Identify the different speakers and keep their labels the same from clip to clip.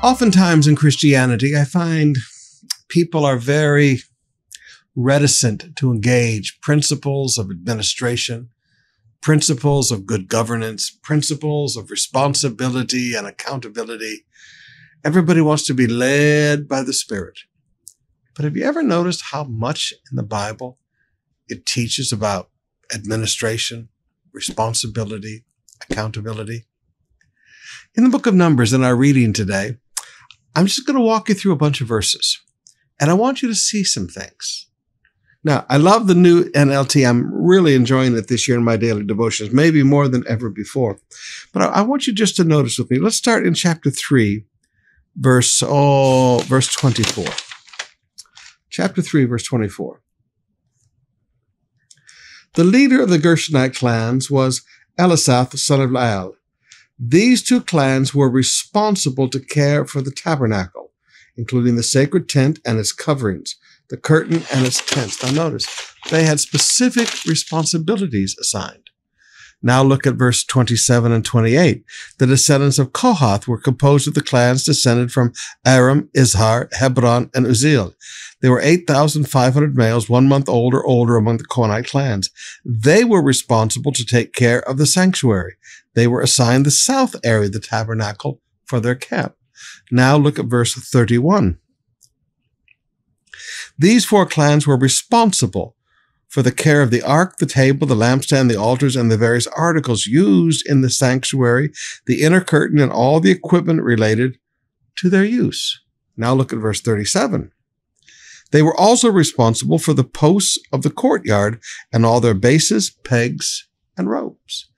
Speaker 1: Oftentimes in Christianity, I find people are very reticent to engage principles of administration, principles of good governance, principles of responsibility and accountability. Everybody wants to be led by the Spirit. But have you ever noticed how much in the Bible it teaches about administration, responsibility, accountability? In the book of Numbers, in our reading today, I'm just going to walk you through a bunch of verses and I want you to see some things. Now, I love the new NLT. I'm really enjoying it this year in my daily devotions, maybe more than ever before. But I, want you just to notice with me. Let's start in chapter 3, verse, oh, verse 24. Chapter 3, verse 24. The leader of the Gershonite clans was Eliasaph, son of Lael. These two clans were responsible to care for the tabernacle, including the sacred tent and its coverings the curtain and its tents. Now notice, they had specific responsibilities assigned. Now look at verse 27 and 28. The descendants of Kohath were composed of the clans descended from Amram, Izhar, Hebron, and Uzziel. There were 8,500 males, one month old or older among the Kohathite clans. They were responsible to take care of the sanctuary. They were assigned the south area of the tabernacle for their camp. Now look at verse 31. These four clans were responsible for the care of the ark, the table, the lampstand, the altars, and the various articles used in the sanctuary, the inner curtain, and all the equipment related to their use. Now look at verse 37. They were also responsible for the posts of the courtyard and all their bases, pegs, and ropes.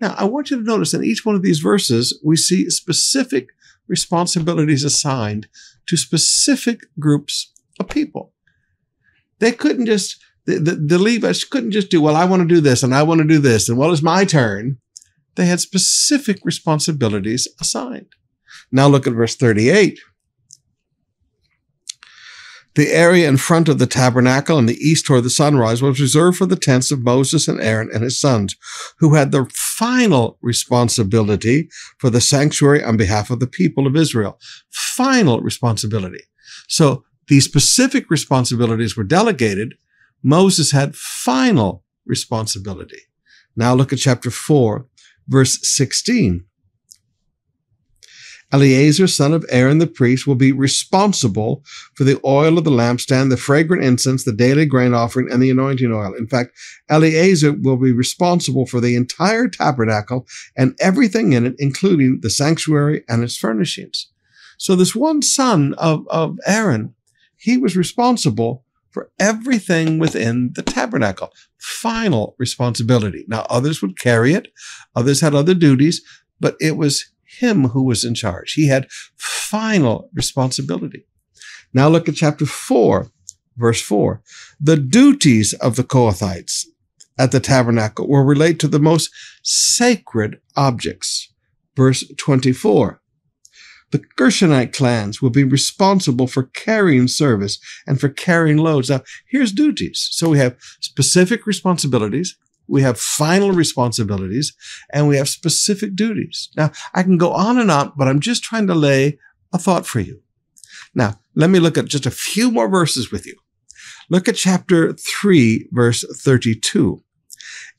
Speaker 1: Now, I want you to notice in each one of these verses, we see specific responsibilities assigned to specific groups of people. They couldn't just, the, the, the Levites couldn't just do, well, I want to do this and I want to do this and well, it's my turn. They had specific responsibilities assigned. Now look at verse 38. The area in front of the tabernacle and the east toward the sunrise was reserved for the tents of Moses and Aaron and his sons, who had the final responsibility for the sanctuary on behalf of the people of Israel. Final responsibility. So these specific responsibilities were delegated. Moses had final responsibility. Now look at chapter 4, verse 16. Eleazar, son of Aaron the priest, will be responsible for the oil of the lampstand, the fragrant incense, the daily grain offering, and the anointing oil. In fact, Eleazar will be responsible for the entire tabernacle and everything in it, including the sanctuary and its furnishings. So this one son of, of Aaron he was responsible for everything within the tabernacle. Final responsibility. Now, others would carry it, others had other duties, but it was him who was in charge. He had final responsibility. Now, look at chapter 4, verse 4. The duties of the Kohathites at the tabernacle will relate to the most sacred objects. Verse 24. The Gershonite clans will be responsible for carrying service and for carrying loads. Now, here's duties. So we have specific responsibilities. We have final responsibilities and we have specific duties. Now, I can go on and on, but I'm just trying to lay a thought for you. Now, let me look at just a few more verses with you. Look at chapter 3, verse 32.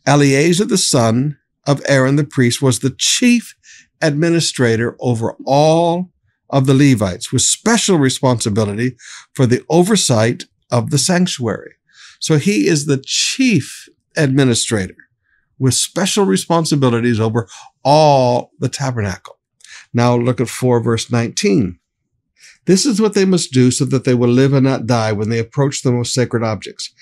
Speaker 1: Eleazar, the son of Aaron the priest, was the chief administrator over all of the Levites with special responsibility for the oversight of the sanctuary. So he is the chief administrator with special responsibilities over all the tabernacle. Now look at 4 verse 19. This is what they must do so that they will live and not die when they approach the most sacred objects.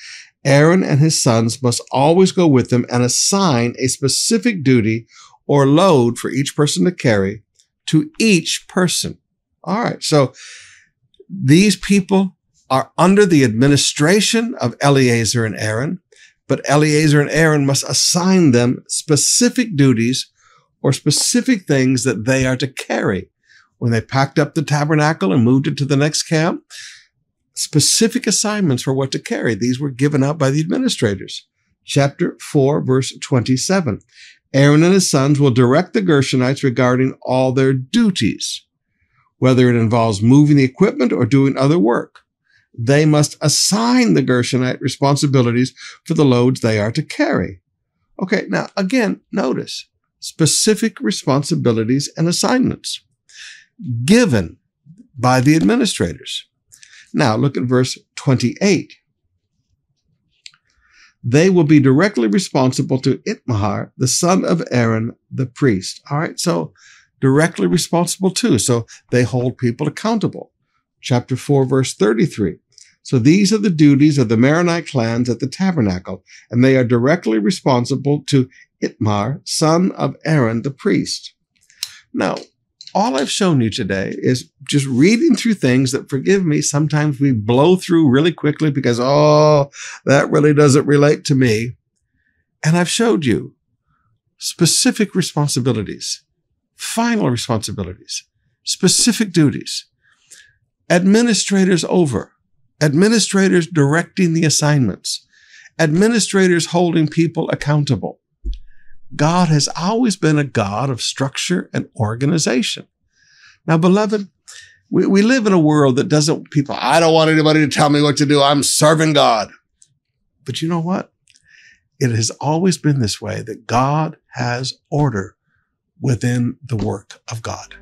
Speaker 1: Aaron and his sons must always go with them and assign a specific duty or load for each person to carry to each person. All right. So these people are under the administration of Eleazar and Aaron, but Eleazar and Aaron must assign them specific duties or specific things that they are to carry. When they packed up the tabernacle and moved it to the next camp, specific assignments for what to carry. These were given out by the administrators. Chapter 4, verse 27. Aaron and his sons will direct the Gershonites regarding all their duties. whether it involves moving the equipment or doing other work. They must assign the Gershonite responsibilities for the loads they are to carry. Okay, now again, notice specific responsibilities and assignments given by the administrators. Now look at verse 28. They will be directly responsible to Ithamar, the son of Aaron, the priest. All right, so directly responsible too. So they hold people accountable. Chapter 4, verse 33. So these are the duties of the Merarite clans at the tabernacle, and they are directly responsible to Ithamar, son of Aaron the priest. Now, all I've shown you today is just reading through things that, forgive me, sometimes we blow through really quickly because, oh, that really doesn't relate to me. And I've showed you specific responsibilities, final responsibilities, specific duties, administrators over, administrators directing the assignments, administrators holding people accountable. God has always been a God of structure and organization. Now, beloved, we, we live in a world that doesn't, people, I don't want anybody to tell me what to do. I'm serving God. But you know what? It has always been this way that God has order within the work of God.